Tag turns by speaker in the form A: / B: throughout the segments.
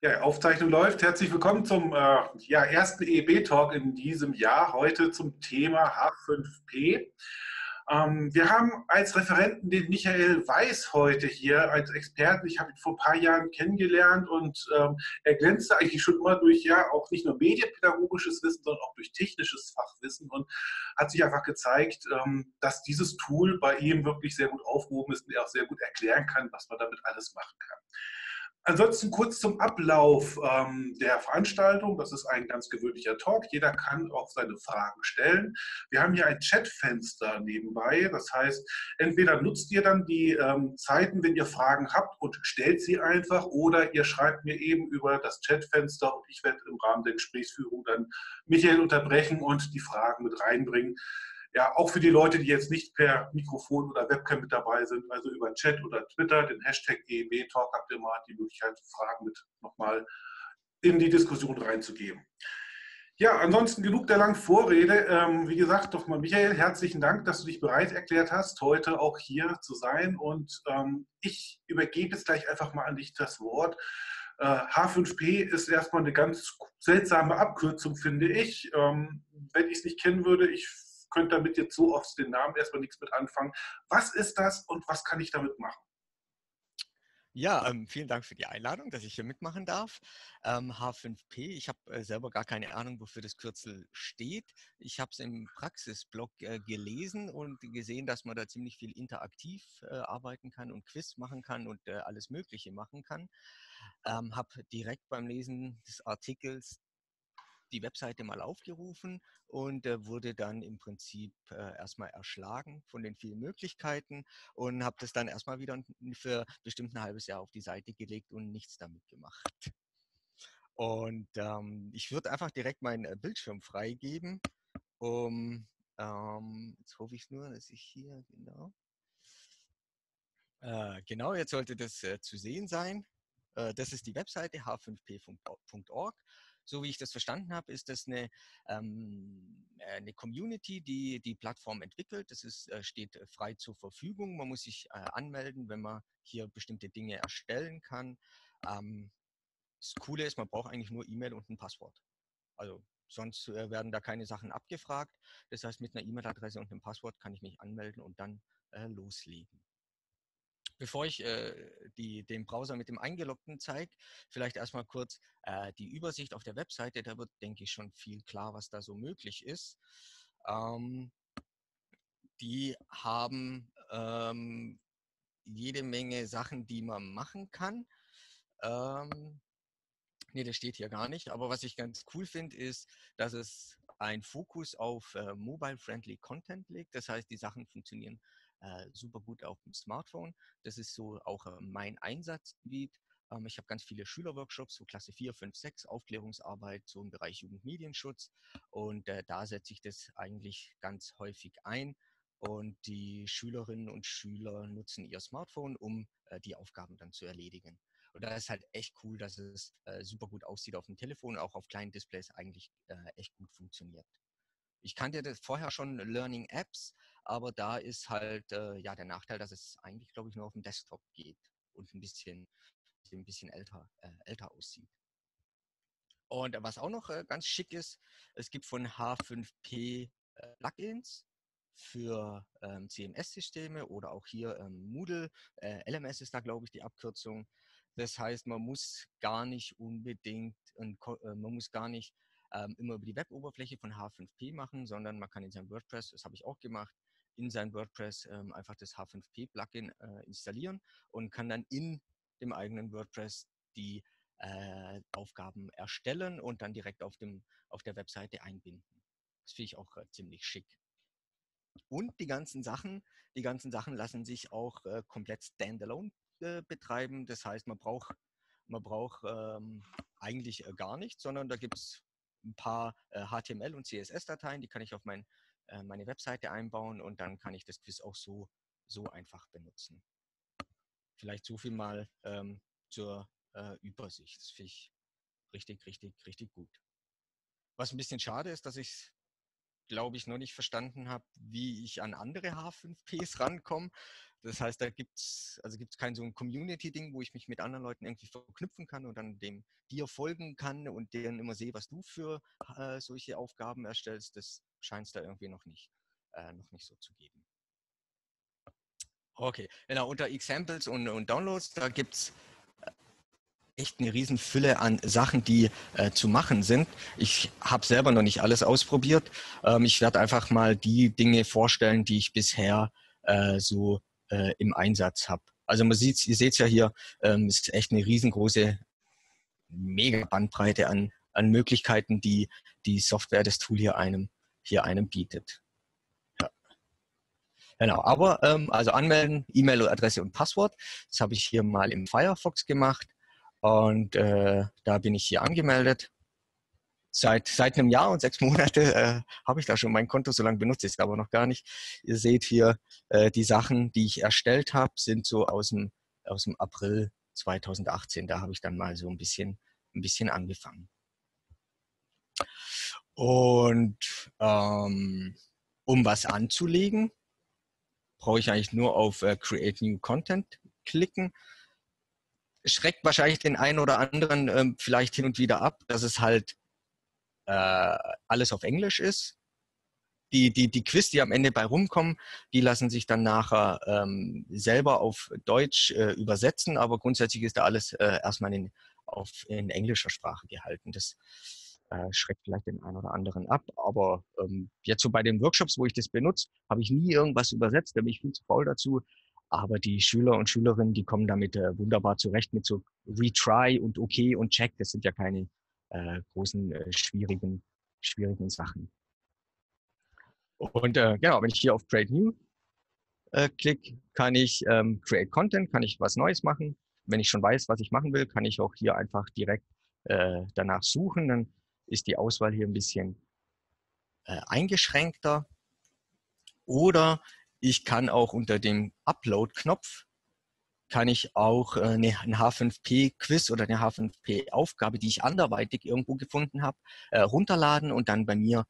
A: Ja, Aufzeichnung läuft. Herzlich willkommen zum äh, ja, ersten EEB-Talk in diesem Jahr. Heute zum Thema H5P. Ähm, wir haben als Referenten den Michael Weiß heute hier als Experten. Ich habe ihn vor ein paar Jahren kennengelernt und ähm, er glänzte eigentlich schon immer durch ja auch nicht nur medienpädagogisches Wissen, sondern auch durch technisches Fachwissen und hat sich einfach gezeigt, ähm, dass dieses Tool bei ihm wirklich sehr gut aufgehoben ist und er auch sehr gut erklären kann, was man damit alles machen kann. Ansonsten kurz zum Ablauf ähm, der Veranstaltung. Das ist ein ganz gewöhnlicher Talk. Jeder kann auch seine Fragen stellen. Wir haben hier ein Chatfenster nebenbei. Das heißt, entweder nutzt ihr dann die ähm, Zeiten, wenn ihr Fragen habt und stellt sie einfach oder ihr schreibt mir eben über das Chatfenster und ich werde im Rahmen der Gesprächsführung dann Michael unterbrechen und die Fragen mit reinbringen ja, auch für die Leute, die jetzt nicht per Mikrofon oder Webcam mit dabei sind, also über Chat oder Twitter, den Hashtag EEB Talk habt ihr mal die Möglichkeit, Fragen mit nochmal in die Diskussion reinzugeben. Ja, ansonsten genug der langen Vorrede. Ähm, wie gesagt, doch mal Michael, herzlichen Dank, dass du dich bereit erklärt hast, heute auch hier zu sein. Und ähm, ich übergebe jetzt gleich einfach mal an dich das Wort. Äh, H5P ist erstmal eine ganz seltsame Abkürzung, finde ich. Ähm, wenn ich es nicht kennen würde, ich könnte damit jetzt so oft den Namen erstmal nichts mit anfangen. Was ist das und was kann ich damit machen?
B: Ja, ähm, vielen Dank für die Einladung, dass ich hier mitmachen darf. Ähm, H5P, ich habe äh, selber gar keine Ahnung, wofür das Kürzel steht. Ich habe es im Praxisblog äh, gelesen und gesehen, dass man da ziemlich viel interaktiv äh, arbeiten kann und Quiz machen kann und äh, alles Mögliche machen kann. Ähm, habe direkt beim Lesen des Artikels die Webseite mal aufgerufen und äh, wurde dann im Prinzip äh, erstmal erschlagen von den vielen Möglichkeiten und habe das dann erstmal wieder für bestimmt ein halbes Jahr auf die Seite gelegt und nichts damit gemacht. Und ähm, ich würde einfach direkt meinen äh, Bildschirm freigeben, um, ähm, jetzt hoffe ich nur, dass ich hier, genau, äh, genau, jetzt sollte das äh, zu sehen sein. Äh, das ist die Webseite h5p.org so wie ich das verstanden habe, ist das eine, ähm, äh, eine Community, die die Plattform entwickelt. Das ist, äh, steht frei zur Verfügung. Man muss sich äh, anmelden, wenn man hier bestimmte Dinge erstellen kann. Ähm, das Coole ist, man braucht eigentlich nur E-Mail und ein Passwort. Also sonst äh, werden da keine Sachen abgefragt. Das heißt, mit einer E-Mail-Adresse und einem Passwort kann ich mich anmelden und dann äh, loslegen. Bevor ich äh, die, den Browser mit dem Eingeloggten zeige, vielleicht erstmal kurz äh, die Übersicht auf der Webseite. Da wird, denke ich, schon viel klar, was da so möglich ist. Ähm, die haben ähm, jede Menge Sachen, die man machen kann. Ähm, nee, das steht hier gar nicht. Aber was ich ganz cool finde, ist, dass es einen Fokus auf äh, mobile-friendly Content legt. Das heißt, die Sachen funktionieren äh, super gut auf dem Smartphone. Das ist so auch äh, mein Einsatzgebiet. Ähm, ich habe ganz viele Schülerworkshops, so Klasse 4, 5, 6, Aufklärungsarbeit, so im Bereich Jugendmedienschutz. Und äh, da setze ich das eigentlich ganz häufig ein. Und die Schülerinnen und Schüler nutzen ihr Smartphone, um äh, die Aufgaben dann zu erledigen. Und da ist halt echt cool, dass es äh, super gut aussieht auf dem Telefon, auch auf kleinen Displays eigentlich äh, echt gut funktioniert. Ich kannte das vorher schon Learning Apps, aber da ist halt äh, ja der Nachteil, dass es eigentlich, glaube ich, nur auf dem Desktop geht und ein bisschen, ein bisschen älter, äh, älter aussieht. Und was auch noch äh, ganz schick ist, es gibt von H5P äh, Plugins für ähm, CMS-Systeme oder auch hier ähm, Moodle. Äh, LMS ist da, glaube ich, die Abkürzung. Das heißt, man muss gar nicht unbedingt, äh, man muss gar nicht ähm, immer über die Web-Oberfläche von H5P machen, sondern man kann in seinem WordPress, das habe ich auch gemacht, in sein WordPress ähm, einfach das H5P-Plugin äh, installieren und kann dann in dem eigenen WordPress die äh, Aufgaben erstellen und dann direkt auf, dem, auf der Webseite einbinden. Das finde ich auch äh, ziemlich schick. Und die ganzen Sachen, die ganzen Sachen lassen sich auch äh, komplett standalone äh, betreiben. Das heißt, man braucht, man braucht ähm, eigentlich äh, gar nichts, sondern da gibt es ein paar HTML- und CSS-Dateien, die kann ich auf mein äh, meine Webseite einbauen und dann kann ich das Quiz auch so, so einfach benutzen. Vielleicht so viel mal ähm, zur äh, Übersicht. Das finde ich richtig, richtig, richtig gut. Was ein bisschen schade ist, dass ich glaube ich, noch nicht verstanden habe, wie ich an andere H5Ps rankomme. Das heißt, da gibt es also gibt's kein so ein Community-Ding, wo ich mich mit anderen Leuten irgendwie verknüpfen kann und dann dem dir folgen kann und deren immer sehe, was du für äh, solche Aufgaben erstellst. Das scheint es da irgendwie noch nicht, äh, noch nicht so zu geben. Okay, genau, unter Examples und, und Downloads, da gibt es äh, echt eine riesen Fülle an Sachen, die äh, zu machen sind. Ich habe selber noch nicht alles ausprobiert. Ähm, ich werde einfach mal die Dinge vorstellen, die ich bisher äh, so äh, im Einsatz habe. Also man sieht, ihr seht es ja hier, ähm, ist echt eine riesengroße, mega Bandbreite an, an Möglichkeiten, die die Software, das Tool hier einem, hier einem bietet. Ja. Genau, aber ähm, also anmelden, E-Mail-Adresse und Passwort. Das habe ich hier mal im Firefox gemacht und äh, da bin ich hier angemeldet seit, seit einem Jahr und sechs Monate äh, habe ich da schon mein Konto, so lange benutze ich es aber noch gar nicht. Ihr seht hier, äh, die Sachen, die ich erstellt habe, sind so aus dem, aus dem April 2018. Da habe ich dann mal so ein bisschen, ein bisschen angefangen. Und ähm, um was anzulegen, brauche ich eigentlich nur auf äh, Create New Content klicken. Schreckt wahrscheinlich den einen oder anderen ähm, vielleicht hin und wieder ab, dass es halt äh, alles auf Englisch ist. Die, die, die Quiz, die am Ende bei rumkommen, die lassen sich dann nachher ähm, selber auf Deutsch äh, übersetzen, aber grundsätzlich ist da alles äh, erstmal in, auf, in englischer Sprache gehalten. Das äh, schreckt vielleicht den einen oder anderen ab, aber ähm, jetzt so bei den Workshops, wo ich das benutze, habe ich nie irgendwas übersetzt, da bin ich viel zu faul dazu. Aber die Schüler und Schülerinnen, die kommen damit äh, wunderbar zurecht mit so Retry und Okay und Check. Das sind ja keine äh, großen, äh, schwierigen, schwierigen Sachen. Und äh, genau, wenn ich hier auf Create New äh, klicke, kann ich ähm, Create Content, kann ich was Neues machen. Wenn ich schon weiß, was ich machen will, kann ich auch hier einfach direkt äh, danach suchen. Dann ist die Auswahl hier ein bisschen äh, eingeschränkter. Oder ich kann auch unter dem Upload-Knopf kann ich auch äh, eine, ein H5P-Quiz oder eine H5P-Aufgabe, die ich anderweitig irgendwo gefunden habe, äh, runterladen und dann bei mir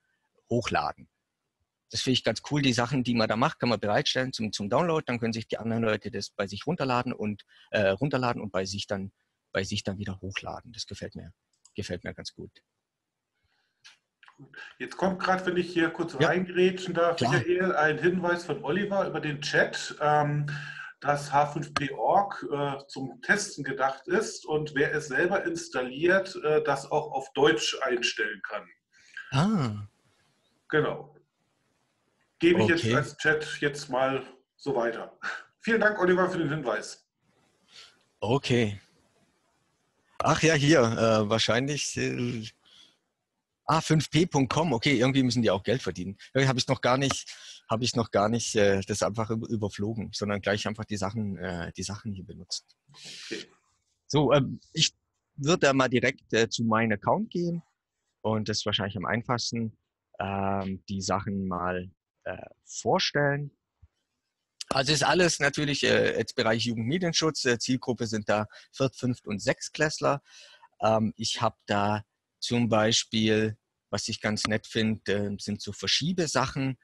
B: hochladen. Das finde ich ganz cool. Die Sachen, die man da macht, kann man bereitstellen zum, zum Download. Dann können sich die anderen Leute das bei sich runterladen und äh, runterladen und bei sich dann bei sich dann wieder hochladen. Das gefällt mir, gefällt mir ganz gut.
A: Jetzt kommt gerade, wenn ich hier kurz ja. reingrätschen darf, Michael, ein Hinweis von Oliver über den Chat. Ähm, dass H5P.org äh, zum Testen gedacht ist und wer es selber installiert, äh, das auch auf Deutsch einstellen kann.
B: Ah.
A: Genau. Gebe ich okay. jetzt als Chat jetzt mal so weiter. Vielen Dank, Oliver, für den Hinweis.
B: Okay. Ach ja, hier, äh, wahrscheinlich äh, a5p.com, okay, irgendwie müssen die auch Geld verdienen. Habe ich noch gar nicht, habe ich noch gar nicht äh, das einfach überflogen, sondern gleich einfach die Sachen, äh, die Sachen hier benutzt. So, ähm, ich würde da mal direkt äh, zu meinem Account gehen und das ist wahrscheinlich am einfachsten, ähm, die Sachen mal äh, vorstellen. Also ist alles natürlich äh, jetzt Bereich Jugendmedienschutz. Äh, Zielgruppe sind da Viert-, Fünft- und Sechstklässler. Ähm, ich habe da zum Beispiel, was ich ganz nett finde, äh, sind so Verschiebesachen,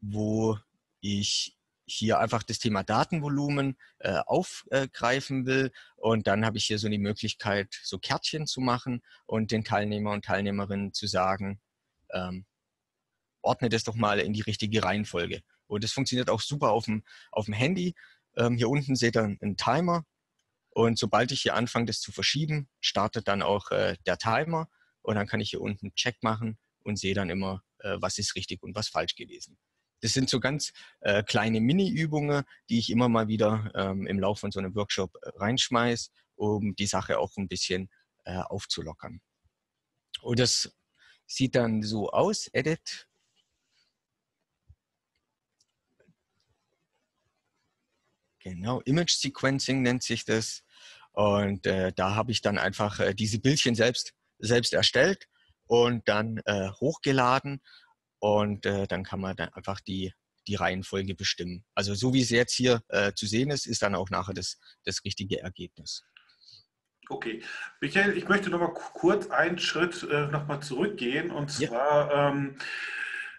B: wo ich hier einfach das Thema Datenvolumen äh, aufgreifen will. Und dann habe ich hier so die Möglichkeit, so Kärtchen zu machen und den Teilnehmer und Teilnehmerinnen zu sagen, ähm, ordne das doch mal in die richtige Reihenfolge. Und das funktioniert auch super auf dem, auf dem Handy. Ähm, hier unten seht ihr einen Timer. Und sobald ich hier anfange, das zu verschieben, startet dann auch äh, der Timer und dann kann ich hier unten Check machen und sehe dann immer, äh, was ist richtig und was falsch gewesen. Das sind so ganz äh, kleine Mini-Übungen, die ich immer mal wieder ähm, im Laufe von so einem Workshop äh, reinschmeiß, um die Sache auch ein bisschen äh, aufzulockern. Und das sieht dann so aus, Edit. Genau, Image Sequencing nennt sich das. Und äh, da habe ich dann einfach äh, diese Bildchen selbst, selbst erstellt und dann äh, hochgeladen. Und äh, dann kann man dann einfach die, die Reihenfolge bestimmen. Also so wie es jetzt hier äh, zu sehen ist, ist dann auch nachher das, das richtige Ergebnis.
A: Okay. Michael, ich möchte noch mal kurz einen Schritt äh, noch mal zurückgehen. Und zwar, ja. ähm,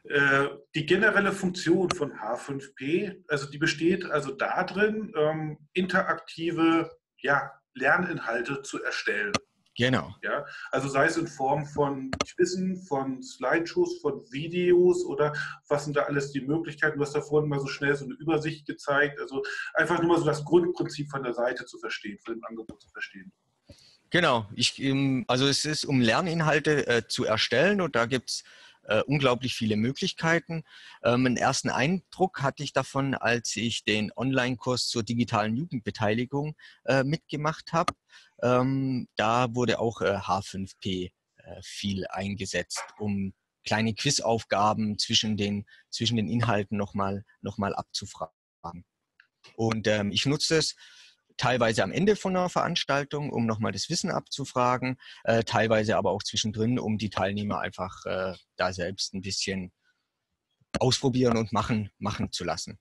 A: Äh, die generelle Funktion von H5P, also die besteht also darin, ähm, interaktive ja, Lerninhalte zu erstellen.
B: Genau.
A: Ja, also sei es in Form von Quizzen, von Slideshows, von Videos oder was sind da alles die Möglichkeiten? Du hast da vorhin mal so schnell so eine Übersicht gezeigt. Also einfach nur mal so das Grundprinzip von der Seite zu verstehen, von dem Angebot zu verstehen.
B: Genau. Ich, ähm, also es ist, um Lerninhalte äh, zu erstellen und da gibt es äh, unglaublich viele Möglichkeiten. Ähm, einen ersten Eindruck hatte ich davon, als ich den Online-Kurs zur digitalen Jugendbeteiligung äh, mitgemacht habe. Ähm, da wurde auch äh, H5P äh, viel eingesetzt, um kleine Quizaufgaben zwischen den, zwischen den Inhalten nochmal noch mal abzufragen. Und ähm, ich nutze es teilweise am Ende von einer Veranstaltung, um nochmal das Wissen abzufragen, äh, teilweise aber auch zwischendrin, um die Teilnehmer einfach äh, da selbst ein bisschen ausprobieren und machen, machen zu lassen.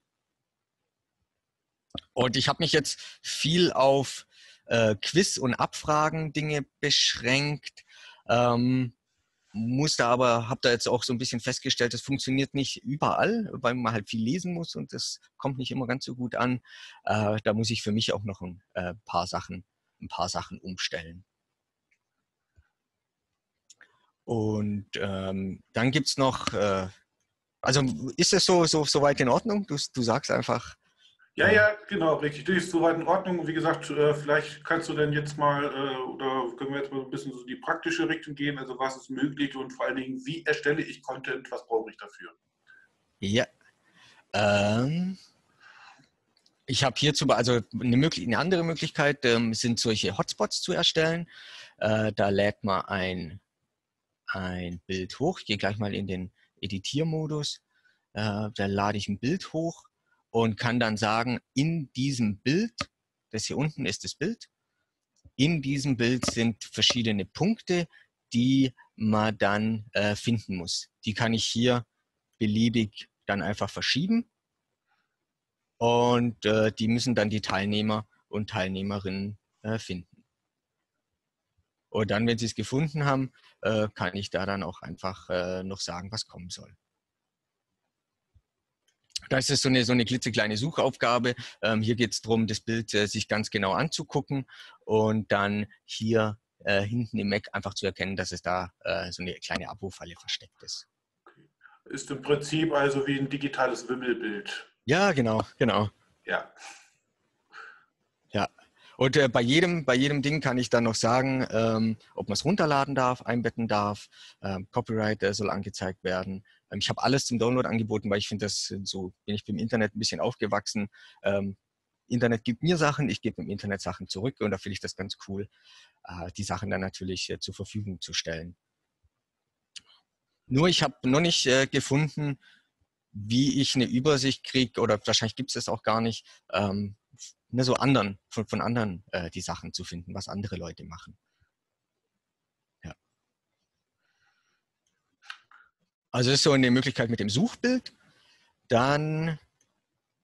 B: Und ich habe mich jetzt viel auf äh, Quiz- und Abfragen-Dinge beschränkt. Ähm, musste aber, habe da jetzt auch so ein bisschen festgestellt, das funktioniert nicht überall, weil man halt viel lesen muss und das kommt nicht immer ganz so gut an. Äh, da muss ich für mich auch noch ein äh, paar Sachen, ein paar Sachen umstellen. Und ähm, dann gibt es noch, äh, also ist es so, so, so weit in Ordnung? Du, du sagst einfach,
A: ja, ja, genau, richtig. Das ist soweit in Ordnung. Wie gesagt, äh, vielleicht kannst du dann jetzt mal, äh, oder können wir jetzt mal ein bisschen so die praktische Richtung gehen, also was ist möglich und vor allen Dingen, wie erstelle ich Content, was brauche ich dafür?
B: Ja. Ähm, ich habe hierzu, also eine, möglich, eine andere Möglichkeit ähm, sind solche Hotspots zu erstellen. Äh, da lädt man ein, ein Bild hoch. Ich gehe gleich mal in den Editiermodus. Äh, da lade ich ein Bild hoch und kann dann sagen, in diesem Bild, das hier unten ist das Bild, in diesem Bild sind verschiedene Punkte, die man dann äh, finden muss. Die kann ich hier beliebig dann einfach verschieben und äh, die müssen dann die Teilnehmer und Teilnehmerinnen äh, finden. Und dann, wenn sie es gefunden haben, äh, kann ich da dann auch einfach äh, noch sagen, was kommen soll. Da ist es so eine, so eine klitzekleine Suchaufgabe. Ähm, hier geht es darum, das Bild äh, sich ganz genau anzugucken und dann hier äh, hinten im Mac einfach zu erkennen, dass es da äh, so eine kleine Abwurffalle versteckt ist.
A: Ist im Prinzip also wie ein digitales Wimmelbild.
B: Ja, genau, genau.
A: Ja.
B: Ja. Und äh, bei, jedem, bei jedem Ding kann ich dann noch sagen, ähm, ob man es runterladen darf, einbetten darf, ähm, Copyright äh, soll angezeigt werden, ich habe alles zum Download angeboten, weil ich finde, das so bin ich beim Internet ein bisschen aufgewachsen. Ähm, Internet gibt mir Sachen, ich gebe im Internet Sachen zurück und da finde ich das ganz cool, äh, die Sachen dann natürlich äh, zur Verfügung zu stellen. Nur ich habe noch nicht äh, gefunden, wie ich eine Übersicht kriege, oder wahrscheinlich gibt es das auch gar nicht, ähm, ne, so anderen, von, von anderen äh, die Sachen zu finden, was andere Leute machen. Also das ist so eine Möglichkeit mit dem Suchbild. Dann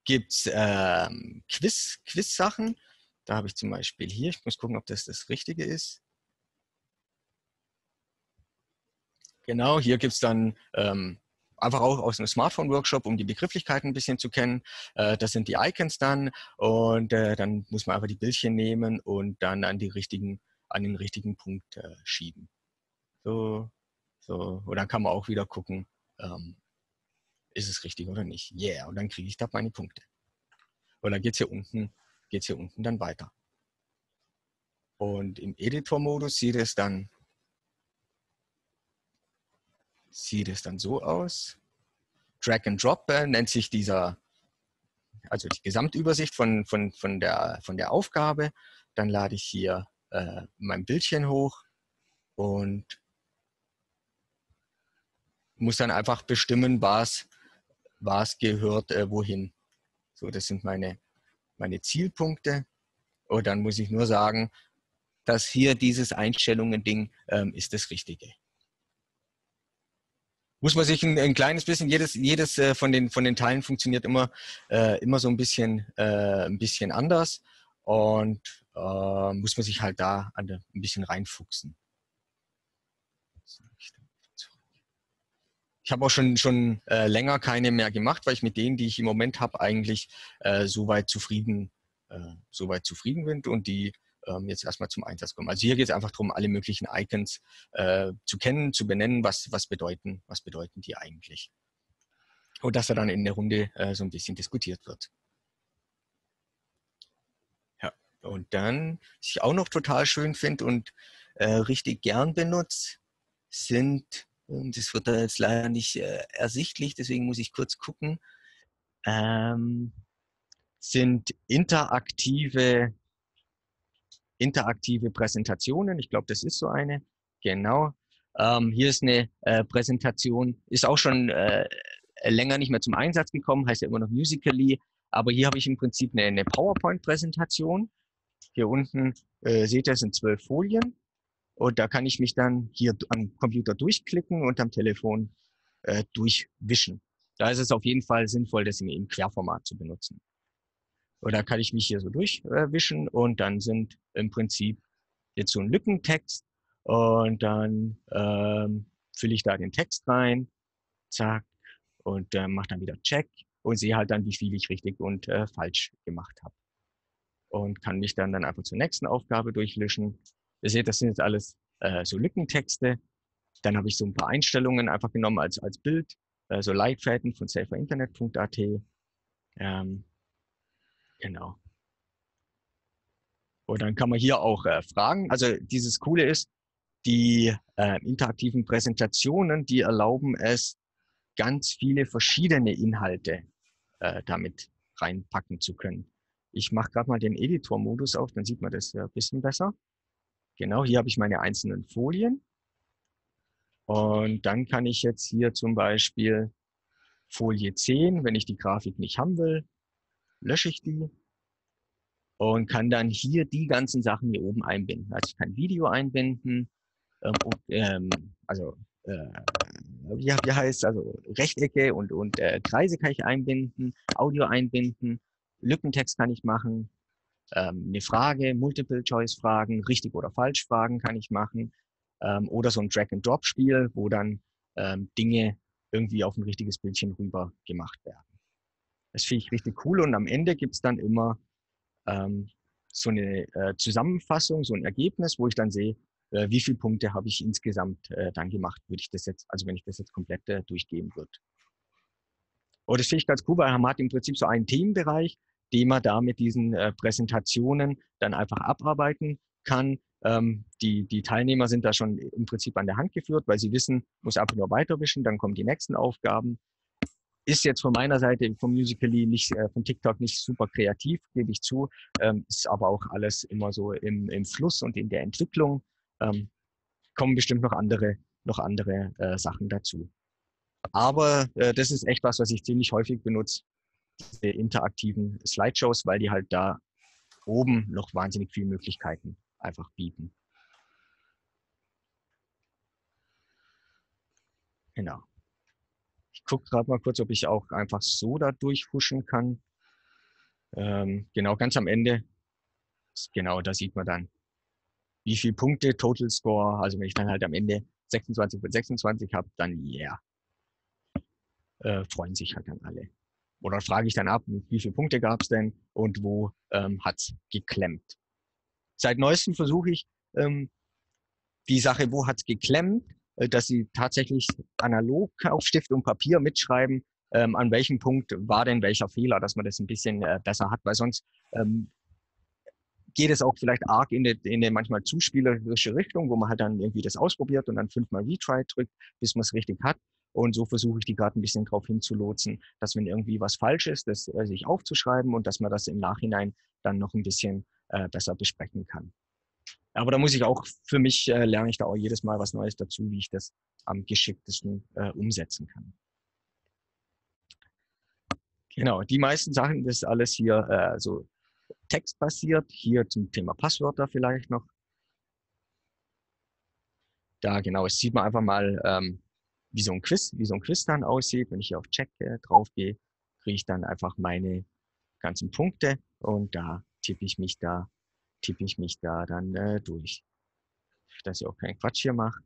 B: gibt es ähm, Quiz, Quiz-Sachen. Da habe ich zum Beispiel hier, ich muss gucken, ob das das Richtige ist. Genau, hier gibt es dann ähm, einfach auch aus einem Smartphone-Workshop, um die Begrifflichkeiten ein bisschen zu kennen. Äh, das sind die Icons dann und äh, dann muss man einfach die Bildchen nehmen und dann an, die richtigen, an den richtigen Punkt äh, schieben. So, so, und dann kann man auch wieder gucken, ähm, ist es richtig oder nicht. Yeah, und dann kriege ich da meine Punkte. Und dann geht es hier unten, geht's hier unten dann weiter. Und im Editor-Modus sieht es dann sieht es dann so aus. Drag and Drop äh, nennt sich dieser, also die Gesamtübersicht von, von, von, der, von der Aufgabe. Dann lade ich hier äh, mein Bildchen hoch und muss dann einfach bestimmen, was, was gehört äh, wohin. So, das sind meine, meine Zielpunkte. Und dann muss ich nur sagen, dass hier dieses Einstellungen-Ding ähm, ist das Richtige. Muss man sich ein, ein kleines bisschen, jedes, jedes äh, von, den, von den Teilen funktioniert immer, äh, immer so ein bisschen, äh, ein bisschen anders. Und äh, muss man sich halt da ein bisschen reinfuchsen. Ich habe auch schon, schon äh, länger keine mehr gemacht, weil ich mit denen, die ich im Moment habe, eigentlich äh, soweit zufrieden, äh, soweit zufrieden bin und die ähm, jetzt erstmal zum Einsatz kommen. Also hier geht es einfach darum, alle möglichen Icons äh, zu kennen, zu benennen, was, was, bedeuten, was bedeuten die eigentlich. Und dass da dann in der Runde äh, so ein bisschen diskutiert wird. Ja, und dann, was ich auch noch total schön finde und äh, richtig gern benutze, sind das wird da jetzt leider nicht äh, ersichtlich, deswegen muss ich kurz gucken. Ähm, sind interaktive, interaktive Präsentationen. Ich glaube, das ist so eine. Genau. Ähm, hier ist eine äh, Präsentation, ist auch schon äh, länger nicht mehr zum Einsatz gekommen, heißt ja immer noch Musically. Aber hier habe ich im Prinzip eine, eine PowerPoint-Präsentation. Hier unten äh, seht ihr, es sind zwölf Folien. Und da kann ich mich dann hier am Computer durchklicken und am Telefon äh, durchwischen. Da ist es auf jeden Fall sinnvoll, das im, Querformat zu benutzen. Und da kann ich mich hier so durchwischen und dann sind im Prinzip jetzt so ein Lückentext und dann ähm, fülle ich da den Text rein, zack, und äh, mache dann wieder Check und sehe halt dann, wie viel ich richtig und äh, falsch gemacht habe. Und kann mich dann, dann einfach zur nächsten Aufgabe durchlischen Ihr seht, das sind jetzt alles äh, so Lückentexte. Dann habe ich so ein paar Einstellungen einfach genommen als, als Bild, äh, so Leitfäden von saferinternet.at. Ähm, genau. Und dann kann man hier auch äh, fragen. Also dieses Coole ist, die äh, interaktiven Präsentationen, die erlauben es, ganz viele verschiedene Inhalte äh, damit reinpacken zu können. Ich mache gerade mal den Editor-Modus auf, dann sieht man das ein bisschen besser. Genau, hier habe ich meine einzelnen Folien. Und dann kann ich jetzt hier zum Beispiel Folie 10, wenn ich die Grafik nicht haben will, lösche ich die und kann dann hier die ganzen Sachen hier oben einbinden. Also ich kann Video einbinden, ähm, ähm, also äh, wie, wie heißt also Rechtecke und, und äh, Kreise kann ich einbinden, Audio einbinden, Lückentext kann ich machen, ähm, eine Frage, Multiple-Choice-Fragen, richtig oder falsch Fragen kann ich machen. Ähm, oder so ein Drag-and-Drop-Spiel, wo dann ähm, Dinge irgendwie auf ein richtiges Bildchen rüber gemacht werden. Das finde ich richtig cool und am Ende gibt es dann immer so eine äh, Zusammenfassung, so ein Ergebnis, wo ich dann sehe, äh, wie viele Punkte habe ich insgesamt äh, dann gemacht, würde ich das jetzt, also wenn ich das jetzt komplett durchgehen würde. Und das finde ich ganz cool, weil man hat im Prinzip so einen Themenbereich, die man da mit diesen äh, Präsentationen dann einfach abarbeiten kann. Ähm, die, die Teilnehmer sind da schon im Prinzip an der Hand geführt, weil sie wissen, muss einfach nur weiterwischen, dann kommen die nächsten Aufgaben. Ist jetzt von meiner Seite vom Musically nicht, äh, von TikTok nicht super kreativ, gebe ich zu. Ähm, ist aber auch alles immer so im, im Fluss und in der Entwicklung. Ähm, kommen bestimmt noch andere, noch andere äh, Sachen dazu. Aber äh, das ist echt was, was ich ziemlich häufig benutze diese interaktiven Slideshows, weil die halt da oben noch wahnsinnig viele Möglichkeiten einfach bieten. Genau. Ich gucke gerade mal kurz, ob ich auch einfach so da durchhuschen kann. Ähm, genau, ganz am Ende, genau, da sieht man dann, wie viele Punkte, Total Score, also wenn ich dann halt am Ende 26 von 26 habe, dann yeah, äh, freuen sich halt dann alle oder frage ich dann ab, wie viele Punkte gab es denn und wo ähm, hat es geklemmt. Seit neuestem versuche ich ähm, die Sache, wo hat es geklemmt, äh, dass sie tatsächlich analog auf Stift und Papier mitschreiben, ähm, an welchem Punkt war denn welcher Fehler, dass man das ein bisschen äh, besser hat, weil sonst ähm, geht es auch vielleicht arg in eine, in eine manchmal zuspielerische Richtung, wo man halt dann irgendwie das ausprobiert und dann fünfmal Retry drückt, bis man es richtig hat. Und so versuche ich die gerade ein bisschen darauf hinzulotsen, dass wenn irgendwie was falsch ist, das äh, sich aufzuschreiben und dass man das im Nachhinein dann noch ein bisschen äh, besser besprechen kann. Aber da muss ich auch, für mich äh, lerne ich da auch jedes Mal was Neues dazu, wie ich das am geschicktesten äh, umsetzen kann. Genau, die meisten Sachen, das ist alles hier äh, so textbasiert. Hier zum Thema Passwörter vielleicht noch. Da genau, es sieht man einfach mal, ähm, wie so ein Quiz, wie so ein Quiz dann aussieht. Wenn ich hier auf Check äh, drauf gehe, kriege ich dann einfach meine ganzen Punkte und da tippe ich mich da, tippe ich mich da dann äh, durch. Dass ich auch keinen Quatsch hier mache.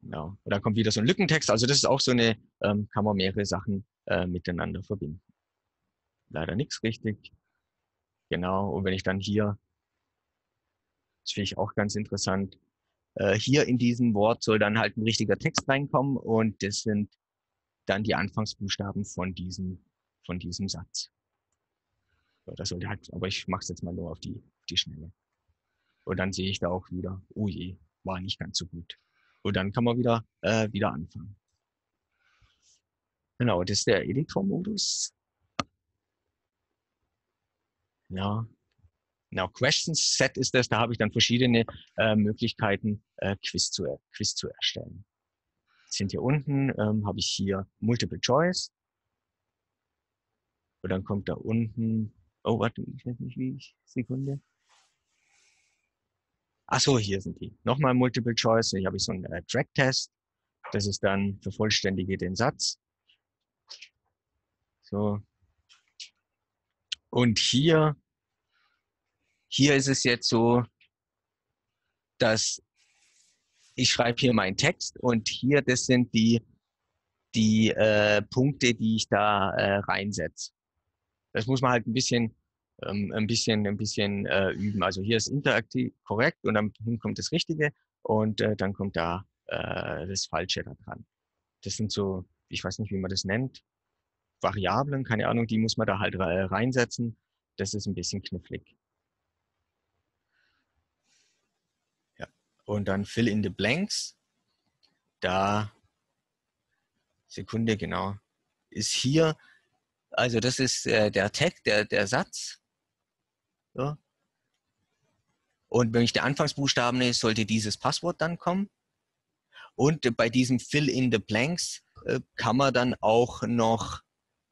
B: Genau. Und da kommt wieder so ein Lückentext. Also das ist auch so eine, ähm, kann man mehrere Sachen äh, miteinander verbinden. Leider nichts richtig. Genau. Und wenn ich dann hier, das finde ich auch ganz interessant, äh, hier in diesem Wort soll dann halt ein richtiger Text reinkommen und das sind dann die Anfangsbuchstaben von diesem, von diesem Satz. So, das sollte halt, aber ich mache es jetzt mal nur auf die, die Schnelle. Und dann sehe ich da auch wieder, oh je, war nicht ganz so gut. Und dann kann man wieder, äh, wieder anfangen. Genau, das ist der Editor-Modus. Ja. Genau, Questions Set ist das, da habe ich dann verschiedene äh, Möglichkeiten, äh, Quiz, zu, Quiz zu erstellen. sind hier unten, ähm, habe ich hier Multiple Choice. Und dann kommt da unten, oh, warte, ich weiß nicht wie, Sekunde. Ach so, hier sind die. Nochmal Multiple Choice. Hier habe ich so einen äh, Track-Test. Das ist dann vervollständige den Satz. So. Und hier, hier ist es jetzt so, dass ich schreibe hier meinen Text und hier, das sind die, die äh, Punkte, die ich da äh, reinsetze. Das muss man halt ein bisschen ähm, ein bisschen, ein bisschen äh, üben. Also hier ist interaktiv korrekt und dann kommt das Richtige und äh, dann kommt da äh, das Falsche da dran. Das sind so, ich weiß nicht, wie man das nennt, Variablen, keine Ahnung, die muss man da halt reinsetzen. Das ist ein bisschen knifflig. Und dann Fill in the Blanks. Da, Sekunde, genau, ist hier, also das ist äh, der Tag, der, der Satz. So. Und wenn ich der Anfangsbuchstaben nehme, sollte dieses Passwort dann kommen. Und bei diesem Fill in the Blanks äh, kann man dann auch noch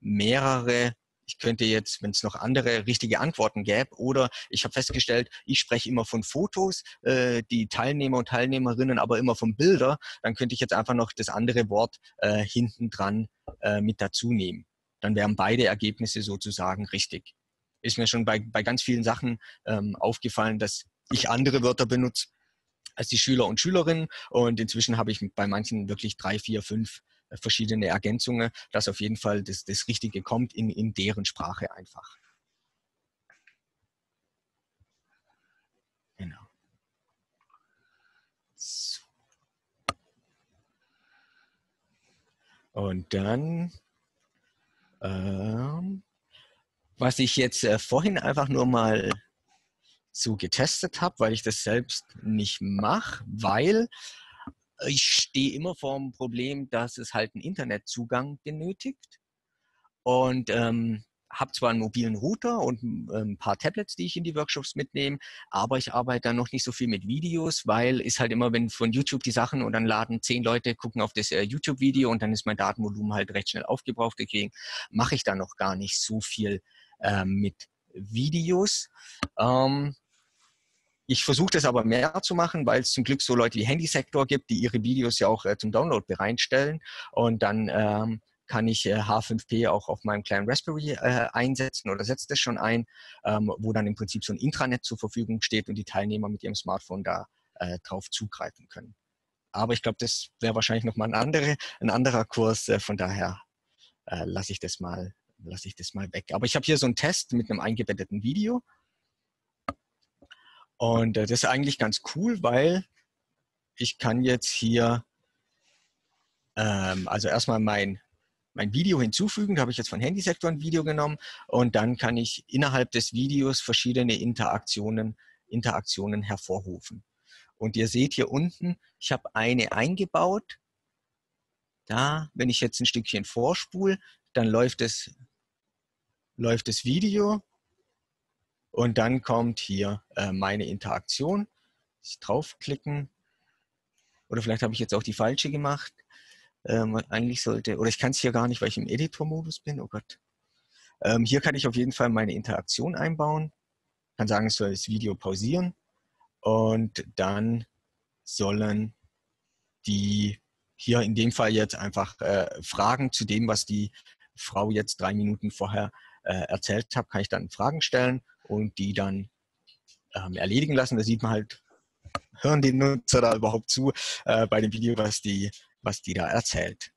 B: mehrere, ich könnte jetzt, wenn es noch andere richtige Antworten gäbe, oder ich habe festgestellt, ich spreche immer von Fotos, äh, die Teilnehmer und Teilnehmerinnen aber immer von Bilder, dann könnte ich jetzt einfach noch das andere Wort äh, hinten dran äh, mit dazu nehmen. Dann wären beide Ergebnisse sozusagen richtig ist mir schon bei, bei ganz vielen Sachen ähm, aufgefallen, dass ich andere Wörter benutze als die Schüler und Schülerinnen. Und inzwischen habe ich bei manchen wirklich drei, vier, fünf verschiedene Ergänzungen, dass auf jeden Fall das, das Richtige kommt in, in deren Sprache einfach. Genau. So. Und dann ähm, was ich jetzt äh, vorhin einfach nur mal so getestet habe, weil ich das selbst nicht mache, weil ich stehe immer vor dem Problem, dass es halt einen Internetzugang benötigt. Und ähm, habe zwar einen mobilen Router und äh, ein paar Tablets, die ich in die Workshops mitnehme, aber ich arbeite da noch nicht so viel mit Videos, weil ist halt immer, wenn von YouTube die Sachen und dann laden zehn Leute, gucken auf das äh, YouTube-Video und dann ist mein Datenvolumen halt recht schnell aufgebraucht. Deswegen mache ich da noch gar nicht so viel äh, mit Videos. Ähm, ich versuche das aber mehr zu machen, weil es zum Glück so Leute wie Handysektor gibt, die ihre Videos ja auch äh, zum Download bereitstellen. Und dann ähm, kann ich äh, H5P auch auf meinem kleinen Raspberry äh, einsetzen oder setze das schon ein, ähm, wo dann im Prinzip so ein Intranet zur Verfügung steht und die Teilnehmer mit ihrem Smartphone da äh, drauf zugreifen können. Aber ich glaube, das wäre wahrscheinlich nochmal ein, andere, ein anderer Kurs. Äh, von daher äh, lasse ich das lasse ich das mal weg. Aber ich habe hier so einen Test mit einem eingebetteten Video. Und äh, das ist eigentlich ganz cool, weil ich kann jetzt hier, ähm, also erstmal mein, mein Video hinzufügen. Da habe ich jetzt von Handysektor ein Video genommen. Und dann kann ich innerhalb des Videos verschiedene Interaktionen, Interaktionen hervorrufen. Und ihr seht hier unten, ich habe eine eingebaut. Da, wenn ich jetzt ein Stückchen vorspule, dann läuft es läuft das Video und dann kommt hier äh, meine Interaktion. Draufklicken oder vielleicht habe ich jetzt auch die falsche gemacht. Ähm, eigentlich sollte, oder ich kann es hier gar nicht, weil ich im Editor-Modus bin. Oh Gott. Ähm, hier kann ich auf jeden Fall meine Interaktion einbauen. Kann sagen, es soll das Video pausieren und dann sollen die hier in dem Fall jetzt einfach äh, Fragen zu dem, was die Frau jetzt drei Minuten vorher äh, erzählt habe, kann ich dann Fragen stellen und die dann ähm, erledigen lassen. Da sieht man halt hören die Nutzer da überhaupt zu äh, bei dem Video, was die, was die da erzählt.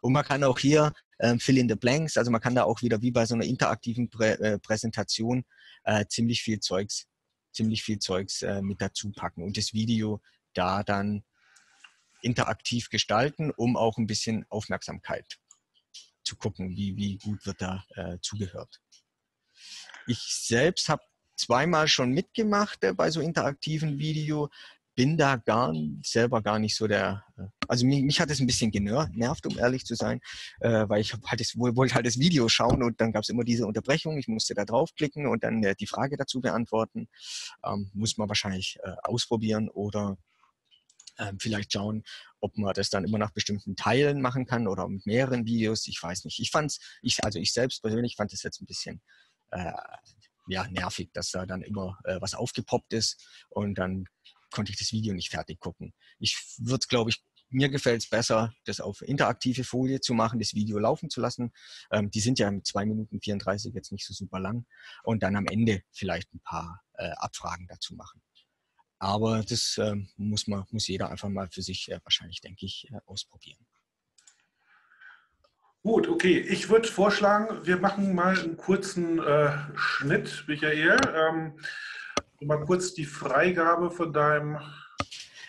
B: Und man kann auch hier ähm, fill in the blanks, also man kann da auch wieder wie bei so einer interaktiven Prä äh, Präsentation äh, ziemlich viel Zeugs, ziemlich viel Zeugs äh, mit dazu packen und das Video da dann interaktiv gestalten, um auch ein bisschen Aufmerksamkeit zu gucken, wie, wie gut wird da äh, zugehört. Ich selbst habe zweimal schon mitgemacht äh, bei so interaktiven Video, bin da gar selber gar nicht so der, äh, also mich, mich hat es ein bisschen genervt, um ehrlich zu sein, äh, weil ich halt das, wollte halt das Video schauen und dann gab es immer diese Unterbrechung, ich musste da draufklicken und dann äh, die Frage dazu beantworten. Ähm, muss man wahrscheinlich äh, ausprobieren oder ähm, vielleicht schauen, ob man das dann immer nach bestimmten Teilen machen kann oder mit mehreren Videos. Ich weiß nicht. Ich fand's, ich, also ich selbst persönlich fand es jetzt ein bisschen äh, ja, nervig, dass da dann immer äh, was aufgepoppt ist und dann konnte ich das Video nicht fertig gucken. Ich würde, glaube ich, mir gefällt es besser, das auf interaktive Folie zu machen, das Video laufen zu lassen. Ähm, die sind ja in 2 Minuten 34 jetzt nicht so super lang. Und dann am Ende vielleicht ein paar äh, Abfragen dazu machen. Aber das ähm, muss, man, muss jeder einfach mal für sich äh, wahrscheinlich, denke ich, äh, ausprobieren.
A: Gut, okay. Ich würde vorschlagen, wir machen mal einen kurzen äh, Schnitt, Michael. Ähm, mal kurz die Freigabe von deinem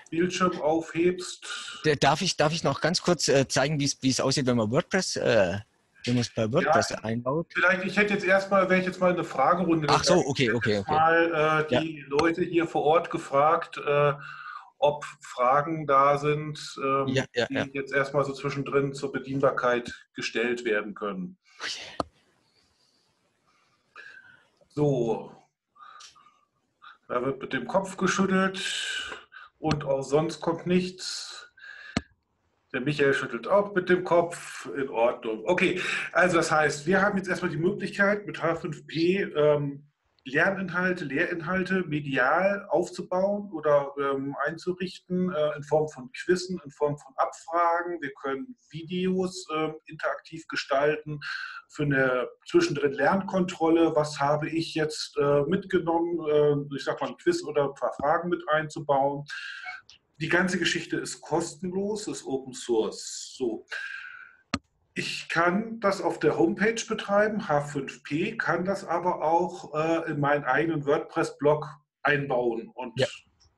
A: Bildschirm aufhebst.
B: Darf ich, darf ich noch ganz kurz äh, zeigen, wie es aussieht, wenn man WordPress äh, wenn man es bei WordPress ja, einbaut?
A: Vielleicht, ich hätte jetzt erstmal, wäre ich jetzt mal eine Fragerunde.
B: Ach so, okay, okay, okay.
A: mal äh, die ja. Leute hier vor Ort gefragt, äh, ob Fragen da sind, ähm, ja, die jetzt erstmal so zwischendrin zur Bedienbarkeit gestellt werden können. Okay. So, da wird mit dem Kopf geschüttelt und auch sonst kommt nichts. Der Michael schüttelt auch mit dem Kopf. In Ordnung. Okay, also das heißt, wir haben jetzt erstmal die Möglichkeit, mit H5P ähm, Lerninhalte, Lehrinhalte medial aufzubauen oder ähm, einzurichten äh, in Form von Quizzen, in Form von Abfragen. Wir können Videos äh, interaktiv gestalten für eine zwischendrin Lernkontrolle. Was habe ich jetzt äh, mitgenommen? Äh, ich sage mal ein Quiz oder ein paar Fragen mit einzubauen. Die ganze Geschichte ist kostenlos, ist Open Source. So. Ich kann das auf der Homepage betreiben, H5P, kann das aber auch äh, in meinen eigenen WordPress-Blog einbauen. Und ja.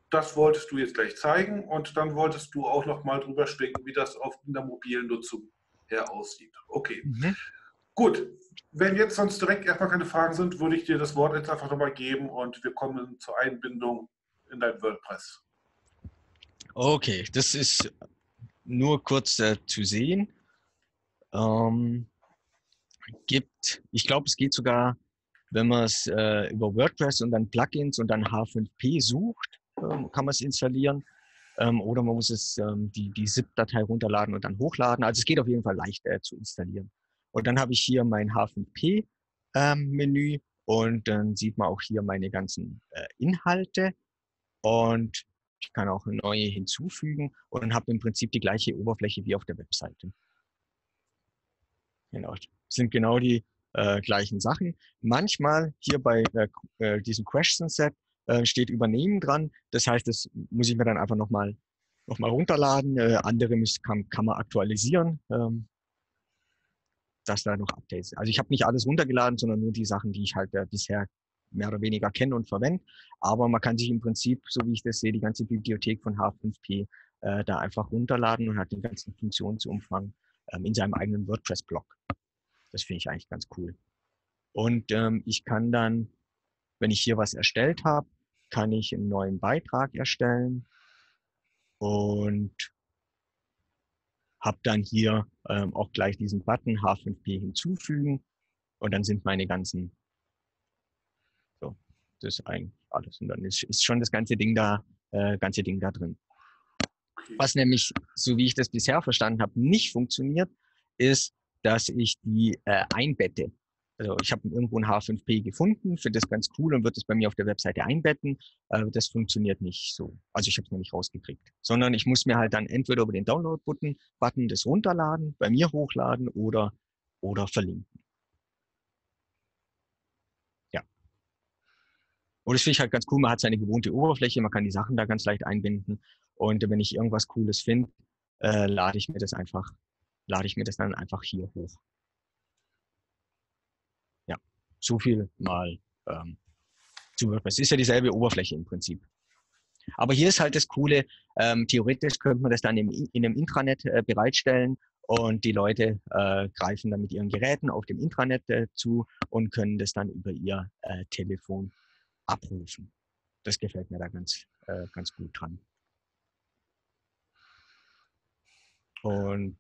A: das wolltest du jetzt gleich zeigen. Und dann wolltest du auch noch mal drüber schwenken, wie das auf in der mobilen Nutzung her aussieht. Okay. Mhm. Gut, wenn jetzt sonst direkt erstmal keine Fragen sind, würde ich dir das Wort jetzt einfach nochmal geben und wir kommen zur Einbindung in dein WordPress.
B: Okay, das ist nur kurz äh, zu sehen. Ähm, gibt, ich glaube, es geht sogar, wenn man es äh, über WordPress und dann Plugins und dann H5P sucht, ähm, kann man es installieren. Ähm, oder man muss es ähm, die, die ZIP-Datei runterladen und dann hochladen. Also es geht auf jeden Fall leicht äh, zu installieren. Und dann habe ich hier mein H5P-Menü ähm, und dann sieht man auch hier meine ganzen äh, Inhalte. Und ich kann auch neue hinzufügen und habe im Prinzip die gleiche Oberfläche wie auf der Webseite. Genau, sind genau die äh, gleichen Sachen. Manchmal hier bei äh, diesem Question Set äh, steht Übernehmen dran. Das heißt, das muss ich mir dann einfach nochmal noch mal runterladen. Äh, andere muss, kann, kann man aktualisieren, ähm, dass da noch Updates sind. Also ich habe nicht alles runtergeladen, sondern nur die Sachen, die ich halt äh, bisher mehr oder weniger kenne und verwende. Aber man kann sich im Prinzip, so wie ich das sehe, die ganze Bibliothek von H5P äh, da einfach runterladen und hat den ganzen Funktionsumfang ähm, in seinem eigenen WordPress-Blog. Das finde ich eigentlich ganz cool. Und ähm, ich kann dann, wenn ich hier was erstellt habe, kann ich einen neuen Beitrag erstellen und habe dann hier ähm, auch gleich diesen Button H5P hinzufügen und dann sind meine ganzen das ist eigentlich alles. Und dann ist, ist schon das ganze Ding da, äh, ganze Ding da drin. Was nämlich, so wie ich das bisher verstanden habe, nicht funktioniert, ist, dass ich die äh, einbette. Also ich habe irgendwo ein H5P gefunden, finde das ganz cool und würde es bei mir auf der Webseite einbetten. Äh, das funktioniert nicht so. Also ich habe es noch nicht rausgekriegt. Sondern ich muss mir halt dann entweder über den Download-Button Button das runterladen, bei mir hochladen oder, oder verlinken. Und das finde ich halt ganz cool. Man hat seine gewohnte Oberfläche, man kann die Sachen da ganz leicht einbinden. Und wenn ich irgendwas Cooles finde, äh, lade ich mir das einfach, lade ich mir das dann einfach hier hoch. Ja, so viel mal ähm, zu WordPress. Es ist ja dieselbe Oberfläche im Prinzip. Aber hier ist halt das Coole, ähm, theoretisch könnte man das dann im, in einem Intranet äh, bereitstellen und die Leute äh, greifen dann mit ihren Geräten auf dem Intranet äh, zu und können das dann über ihr äh, Telefon abrufen. Das gefällt mir da ganz, äh, ganz gut dran. Und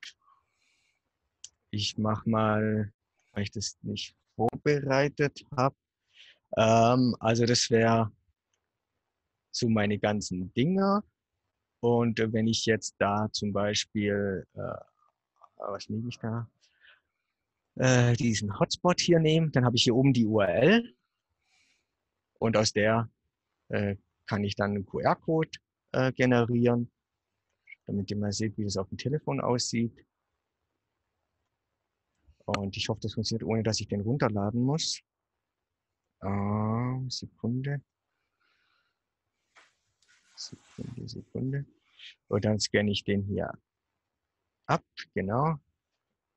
B: ich mache mal, weil ich das nicht vorbereitet habe. Ähm, also das wäre so meine ganzen Dinger. Und wenn ich jetzt da zum Beispiel, äh, was nehme ich da? Äh, diesen Hotspot hier nehme, dann habe ich hier oben die URL und aus der äh, kann ich dann einen QR-Code äh, generieren, damit ihr mal seht, wie das auf dem Telefon aussieht. Und ich hoffe, das funktioniert, ohne dass ich den runterladen muss. Äh, Sekunde. Sekunde, Sekunde. Und dann scanne ich den hier ab, genau.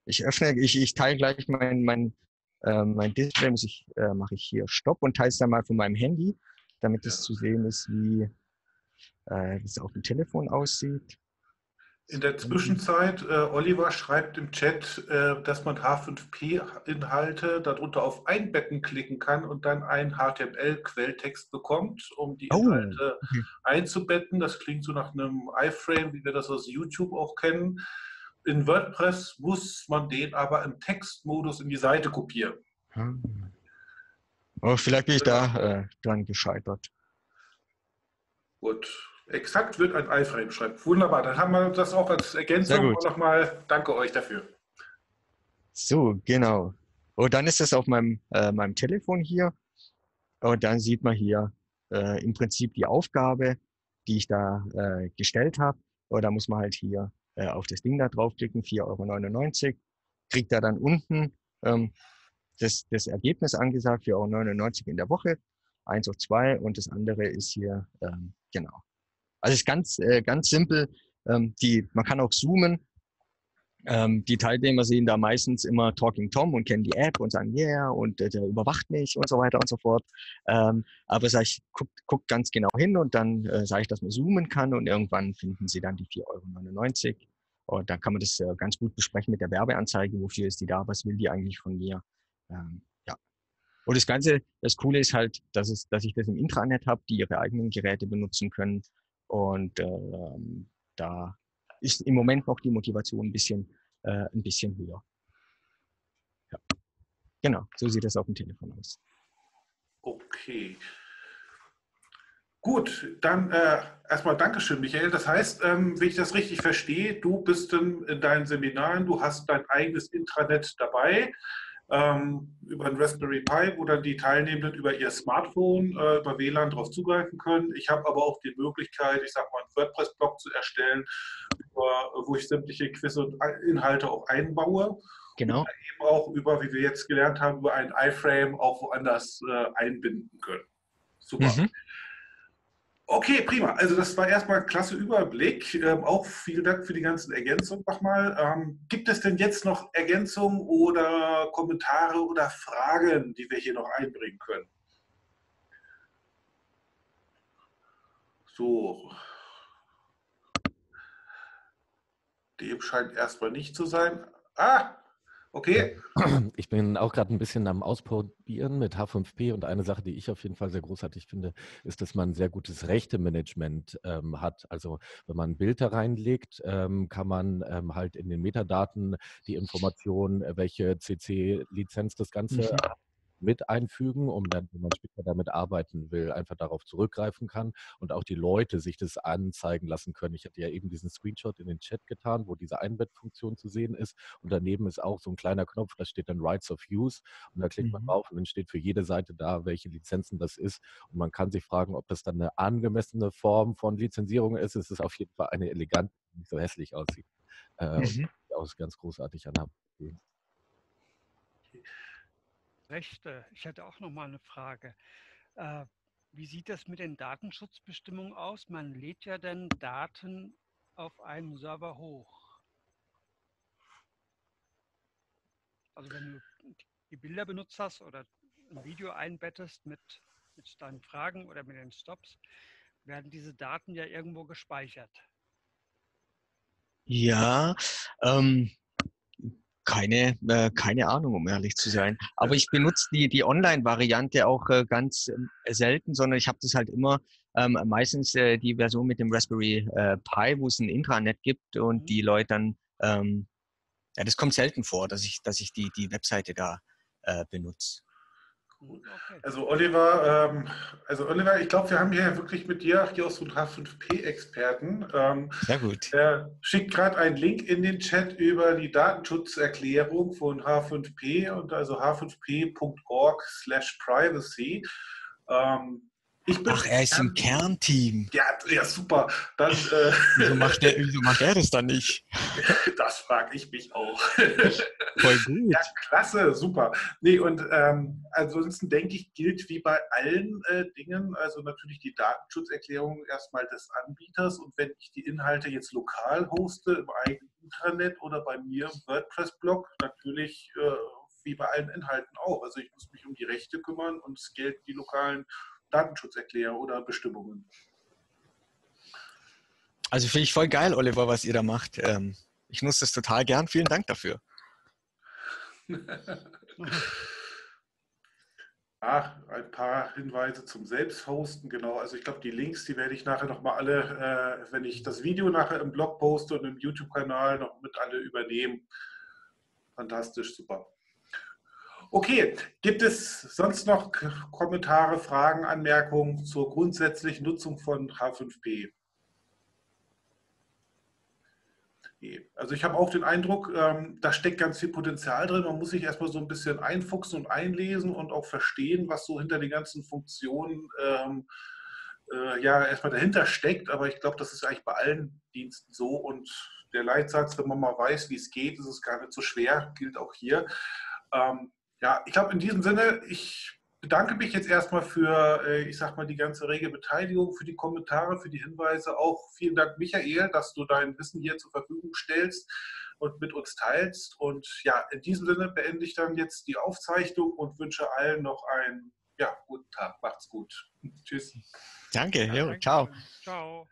B: Ich öffne, ich, ich teile gleich mein, mein, äh, mein Display, muss ich, äh, mache ich hier Stopp und teile es dann mal von meinem Handy, damit es zu sehen ist, wie äh, es auf dem Telefon aussieht.
A: In der Zwischenzeit, äh, Oliver schreibt im Chat, äh, dass man H5P-Inhalte darunter auf Einbetten klicken kann und dann einen HTML-Quelltext bekommt, um die oh, Inhalte oh. okay. einzubetten. Das klingt so nach einem iFrame, wie wir das aus YouTube auch kennen. In WordPress muss man den aber im Textmodus in die Seite kopieren. Hm.
B: Oh, vielleicht bin ich da äh, dran gescheitert.
A: Gut, Exakt wird ein iFrame schreibt. Wunderbar, dann haben wir das auch als Ergänzung nochmal danke euch dafür.
B: So, genau. Und dann ist das auf meinem, äh, meinem Telefon hier. Und dann sieht man hier äh, im Prinzip die Aufgabe, die ich da äh, gestellt habe. Und da muss man halt hier äh, auf das Ding da draufklicken, 4,99 Euro. Kriegt er dann unten ähm, das, das Ergebnis angesagt, 4,99 Euro in der Woche, 1 auf 2 und das andere ist hier, ähm, genau, also es ist ganz, äh, ganz simpel. Ähm, die, man kann auch zoomen. Ähm, die Teilnehmer sehen da meistens immer Talking Tom und kennen die App und sagen, yeah, und äh, der überwacht mich und so weiter und so fort. Ähm, aber sag ich, guckt, guckt ganz genau hin und dann äh, sage ich, dass man zoomen kann und irgendwann finden sie dann die 4,99 Euro. Und dann kann man das äh, ganz gut besprechen mit der Werbeanzeige, wofür ist die da, was will die eigentlich von mir. Ähm, ja. Und das Ganze, das Coole ist halt, dass, es, dass ich das im Intranet habe, die ihre eigenen Geräte benutzen können und ähm, da ist im Moment noch die Motivation ein bisschen, äh, ein bisschen höher. Ja. Genau, so sieht das auf dem Telefon aus.
A: Okay. Gut, dann äh, erstmal Dankeschön, Michael. Das heißt, ähm, wenn ich das richtig verstehe, du bist in, in deinen Seminaren, du hast dein eigenes Intranet dabei ähm, über ein Raspberry Pi, wo dann die Teilnehmenden über ihr Smartphone, äh, über WLAN darauf zugreifen können. Ich habe aber auch die Möglichkeit, ich sage mal, einen WordPress-Blog zu erstellen, über, wo ich sämtliche Quiz und Inhalte auch einbaue.
B: Genau. Und
A: eben auch über, wie wir jetzt gelernt haben, über ein iFrame auch woanders äh, einbinden können. Super. Mhm. Okay, prima. Also das war erstmal ein klasse Überblick. Ähm, auch vielen Dank für die ganzen Ergänzungen nochmal. Ähm, gibt es denn jetzt noch Ergänzungen oder Kommentare oder Fragen, die wir hier noch einbringen können? So. Dem scheint erstmal nicht zu sein. Ah, Okay.
C: Ich bin auch gerade ein bisschen am Ausprobieren mit H5P und eine Sache, die ich auf jeden Fall sehr großartig finde, ist, dass man sehr gutes Rechtemanagement ähm, hat. Also wenn man ein Bild da reinlegt, ähm, kann man ähm, halt in den Metadaten die Information, äh, welche CC-Lizenz das Ganze mhm mit einfügen, um dann, wenn man später damit arbeiten will, einfach darauf zurückgreifen kann und auch die Leute sich das anzeigen lassen können. Ich hatte ja eben diesen Screenshot in den Chat getan, wo diese Einbettfunktion zu sehen ist und daneben ist auch so ein kleiner Knopf, da steht dann Rights of Use und da klickt mhm. man drauf und dann steht für jede Seite da, welche Lizenzen das ist und man kann sich fragen, ob das dann eine angemessene Form von Lizenzierung ist. Es ist auf jeden Fall eine elegante, die nicht so hässlich aussieht. Äh, mhm. und auch ganz großartig anhaben.
D: Rechte. Ich hätte auch noch mal eine Frage. Äh, Wie sieht das mit den Datenschutzbestimmungen aus? Man lädt ja dann Daten auf einen Server hoch. Also wenn du die Bilder benutzt hast oder ein Video einbettest mit, mit deinen Fragen oder mit den Stops, werden diese Daten ja irgendwo gespeichert.
B: Ja, ähm, keine, äh, keine Ahnung, um ehrlich zu sein. Aber ich benutze die, die Online-Variante auch äh, ganz äh, selten, sondern ich habe das halt immer ähm, meistens äh, die Version mit dem Raspberry äh, Pi, wo es ein Intranet gibt und mhm. die Leute dann, ähm, ja, das kommt selten vor, dass ich, dass ich die, die Webseite da äh, benutze.
A: Also Oliver, ähm, also Oliver, ich glaube, wir haben hier wirklich mit dir hier auch so einen H5P-Experten. Ähm,
B: Sehr gut.
A: Er schickt gerade einen Link in den Chat über die Datenschutzerklärung von H5P und also h5p.org/privacy. Ähm,
B: Ach, er ist im Kernteam.
A: Ja, ja super. Dann,
B: äh, wieso, macht der, wieso macht er das dann nicht?
A: das frage ich mich auch.
B: Voll gut.
A: Ja, klasse, super. Nee, und ähm, ansonsten denke ich, gilt wie bei allen äh, Dingen, also natürlich die Datenschutzerklärung erstmal des Anbieters und wenn ich die Inhalte jetzt lokal hoste im eigenen Internet oder bei mir im WordPress-Blog, natürlich äh, wie bei allen Inhalten auch. Also ich muss mich um die Rechte kümmern und es gelten die lokalen Datenschutzerklärung oder Bestimmungen.
B: Also finde ich voll geil, Oliver, was ihr da macht. Ähm, ich nutze das total gern. Vielen Dank dafür.
A: Ach, ein paar Hinweise zum Selbsthosten, genau. Also ich glaube, die Links, die werde ich nachher nochmal alle, äh, wenn ich das Video nachher im Blog poste und im YouTube-Kanal noch mit alle übernehmen. Fantastisch, super. Okay, gibt es sonst noch Kommentare, Fragen, Anmerkungen zur grundsätzlichen Nutzung von H5P? Also ich habe auch den Eindruck, ähm, da steckt ganz viel Potenzial drin. Man muss sich erstmal so ein bisschen einfuchsen und einlesen und auch verstehen, was so hinter den ganzen Funktionen ähm, äh, ja erstmal dahinter steckt. Aber ich glaube, das ist eigentlich bei allen Diensten so. Und der Leitsatz, wenn man mal weiß, wie es geht, ist es gar nicht so schwer, gilt auch hier. Ähm, ja, ich glaube, in diesem Sinne, ich bedanke mich jetzt erstmal für, äh, ich sag mal, die ganze rege Beteiligung, für die Kommentare, für die Hinweise. Auch vielen Dank, Michael, dass du dein Wissen hier zur Verfügung stellst und mit uns teilst. Und ja, in diesem Sinne beende ich dann jetzt die Aufzeichnung und wünsche allen noch einen ja, guten Tag. Macht's gut. Tschüss.
B: Danke, ja, jo, ciao.
D: Ciao.